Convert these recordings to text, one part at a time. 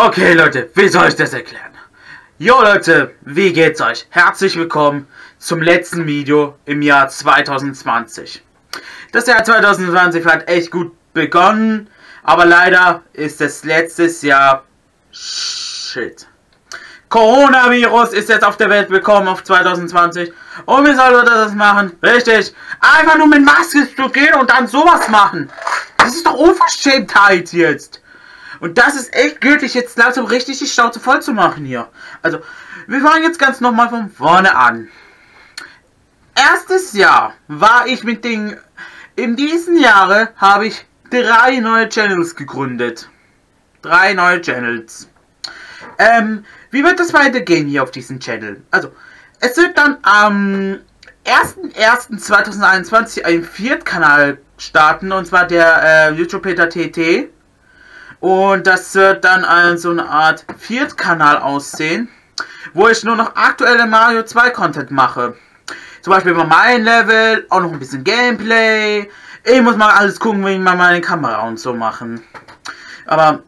Okay, Leute, wie soll ich das erklären? Jo, Leute, wie geht's euch? Herzlich willkommen zum letzten Video im Jahr 2020. Das Jahr 2020 hat echt gut begonnen, aber leider ist es letztes Jahr Shit. Coronavirus ist jetzt auf der Welt willkommen auf 2020. Und wie soll Leute das machen? Richtig. Einfach nur mit Maske zu gehen und dann sowas machen. Das ist doch Unverschämtheit jetzt. Und das ist echt gültig, jetzt langsam richtig die Schnauze voll zu machen hier. Also, wir fangen jetzt ganz nochmal von vorne an. Erstes Jahr war ich mit den... In diesem Jahre habe ich drei neue Channels gegründet. Drei neue Channels. Ähm, wie wird das weitergehen hier auf diesem Channel? Also, es wird dann am 1.1.2021 ein Viertkanal starten, und zwar der äh, YouTube Peter TT. Und das wird dann als so eine Art Viertkanal aussehen, wo ich nur noch aktuelle Mario 2 Content mache. Zum Beispiel über mein Level, auch noch ein bisschen Gameplay. Ich muss mal alles gucken, wie man meine Kamera und so machen. Aber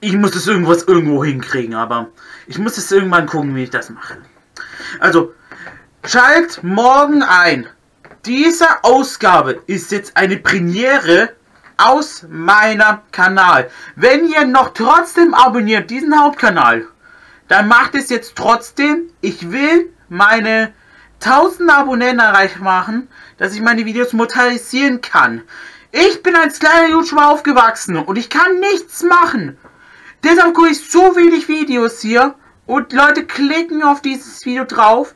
ich muss das irgendwas irgendwo hinkriegen, aber ich muss es irgendwann gucken, wie ich das mache. Also, schalt morgen ein. Diese Ausgabe ist jetzt eine Premiere aus meinem Kanal. Wenn ihr noch trotzdem abonniert diesen Hauptkanal, dann macht es jetzt trotzdem. Ich will meine 1000 Abonnenten erreicht machen, dass ich meine Videos motorisieren kann. Ich bin als kleiner YouTuber aufgewachsen und ich kann nichts machen. Deshalb gucke ich so wenig Videos hier und Leute klicken auf dieses Video drauf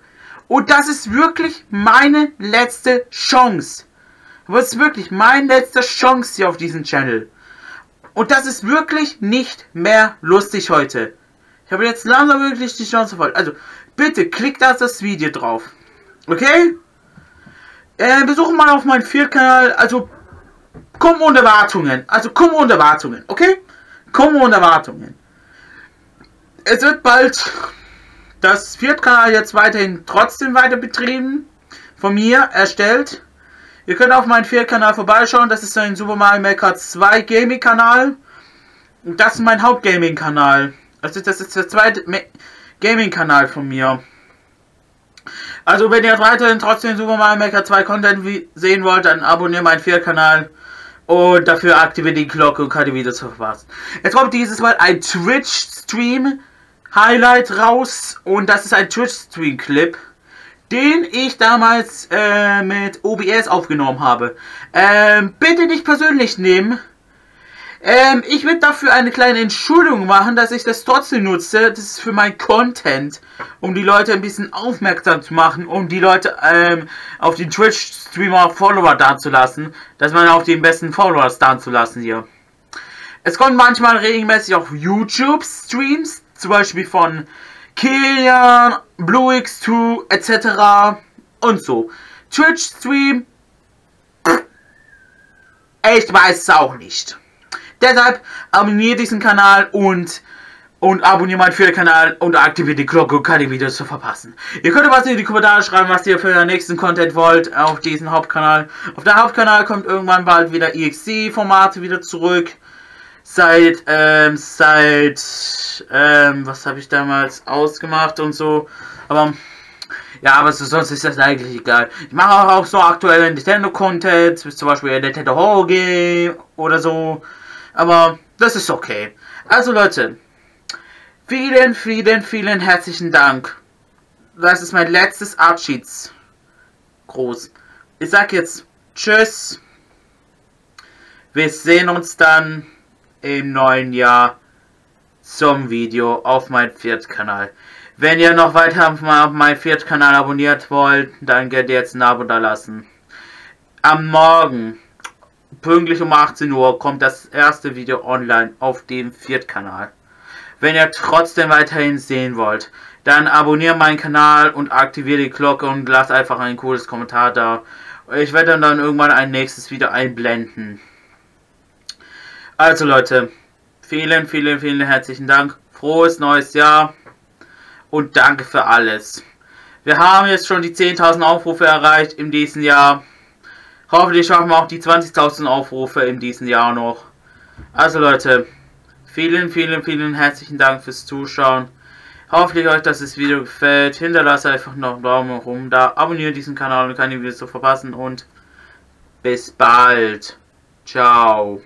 und das ist wirklich meine letzte Chance. Aber es ist wirklich meine letzte Chance hier auf diesem Channel. Und das ist wirklich nicht mehr lustig heute. Ich habe jetzt langsam wirklich die Chance voll. Also, bitte klickt auf das Video drauf. Okay? Äh, besuche mal auf meinen Vierkanal. Also, komm ohne Wartungen. Also, komm ohne Wartungen. Okay? Komm ohne Wartungen. Es wird bald das Viertkanal jetzt weiterhin trotzdem weiter betrieben. Von mir erstellt. Ihr könnt auf meinen Vierkanal vorbeischauen. Das ist ein Super Mario Maker 2 Gaming Kanal. Und das ist mein Hauptgaming Kanal. Also das ist der zweite Gaming Kanal von mir. Also wenn ihr weiterhin trotzdem Super Mario Maker 2 Content sehen wollt, dann abonniert meinen Vierkanal. Und dafür aktiviert die Glocke, um keine Videos verpassen. Jetzt kommt dieses Mal ein Twitch-Stream Highlight raus. Und das ist ein Twitch-Stream-Clip den ich damals äh, mit OBS aufgenommen habe. Ähm, bitte nicht persönlich nehmen. Ähm, ich würde dafür eine kleine Entschuldigung machen, dass ich das trotzdem nutze. Das ist für mein Content, um die Leute ein bisschen aufmerksam zu machen, um die Leute ähm, auf den Twitch-Streamer Follower dazulassen, dass man auf den besten Followers dazulassen hier. Es kommt manchmal regelmäßig auch YouTube-Streams, zum Beispiel von Kilian, BlueX2 etc. und so. Twitch-Stream, ich weiß es auch nicht. Deshalb abonniert diesen Kanal und und abonniert meinen Kanal und aktiviert die Glocke, um keine Videos zu verpassen. Ihr könnt was in die Kommentare schreiben, was ihr für den nächsten Content wollt auf diesem Hauptkanal. Auf der Hauptkanal kommt irgendwann bald wieder EXC-Formate wieder zurück seit, ähm, seit, ähm, was habe ich damals ausgemacht und so. Aber, ja, aber so, sonst ist das eigentlich egal. Ich mache auch so aktuelle Nintendo-Content, zum Beispiel Nintendo Horror Game oder so. Aber das ist okay. Also Leute, vielen, vielen, vielen herzlichen Dank. Das ist mein letztes Abschiedsgruß. Ich sag jetzt Tschüss. Wir sehen uns dann im neuen Jahr zum Video auf meinem Viertkanal. Wenn ihr noch weiter auf meinem Viertkanal abonniert wollt, dann könnt ihr jetzt ein Abo da lassen. Am Morgen, pünktlich um 18 Uhr, kommt das erste Video online auf dem Viertkanal. Wenn ihr trotzdem weiterhin sehen wollt, dann abonniert meinen Kanal und aktiviert die Glocke und lasst einfach ein cooles Kommentar da. Ich werde dann irgendwann ein nächstes Video einblenden. Also Leute, vielen, vielen, vielen herzlichen Dank. Frohes neues Jahr und danke für alles. Wir haben jetzt schon die 10.000 Aufrufe erreicht in diesem Jahr. Hoffentlich schaffen wir auch die 20.000 Aufrufe in diesem Jahr noch. Also Leute, Vielen, vielen, vielen herzlichen Dank fürs Zuschauen. Hoffentlich euch das Video gefällt. Hinterlasst einfach noch einen Daumen rum da. Abonniert diesen Kanal, um keine Videos zu verpassen. Und bis bald. Ciao.